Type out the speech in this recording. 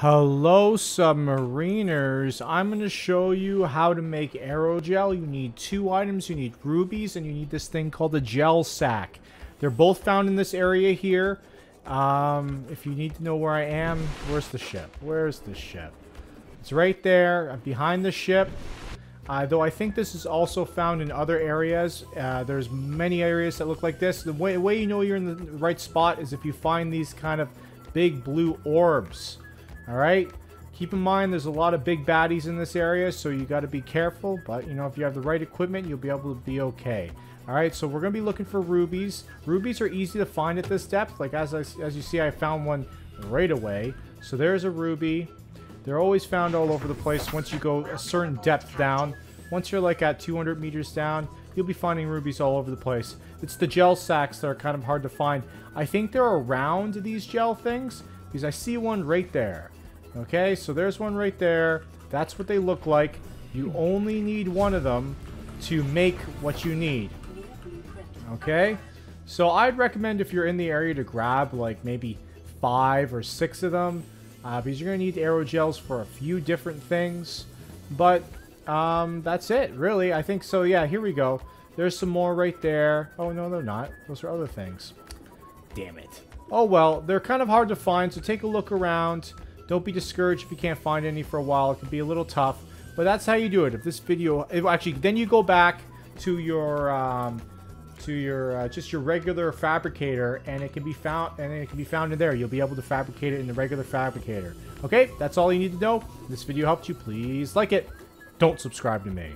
Hello submariners, I'm going to show you how to make aerogel. You need two items, you need rubies and you need this thing called a gel sack. They're both found in this area here. Um, if you need to know where I am, where's the ship? Where's the ship? It's right there, uh, behind the ship. Uh, though I think this is also found in other areas. Uh, there's many areas that look like this. The way, the way you know you're in the right spot is if you find these kind of big blue orbs. Alright? Keep in mind there's a lot of big baddies in this area, so you got to be careful. But, you know, if you have the right equipment, you'll be able to be okay. Alright, so we're going to be looking for rubies. Rubies are easy to find at this depth. Like, as, I, as you see, I found one right away. So there's a ruby. They're always found all over the place once you go a certain depth down. Once you're like at 200 meters down, you'll be finding rubies all over the place. It's the gel sacks that are kind of hard to find. I think they're around these gel things because I see one right there. Okay, so there's one right there. That's what they look like. You only need one of them to make what you need. Okay? So I'd recommend if you're in the area to grab like maybe five or six of them. Uh, because you're going to need aerogels for a few different things. But um, that's it, really. I think so. Yeah, here we go. There's some more right there. Oh, no, they're not. Those are other things. Damn it. Oh, well, they're kind of hard to find, so take a look around. Don't be discouraged if you can't find any for a while. It can be a little tough, but that's how you do it. If this video, if, actually, then you go back to your, um, to your, uh, just your regular fabricator, and it can be found, and it can be found in there. You'll be able to fabricate it in the regular fabricator. Okay, that's all you need to know. If this video helped you, please like it. Don't subscribe to me.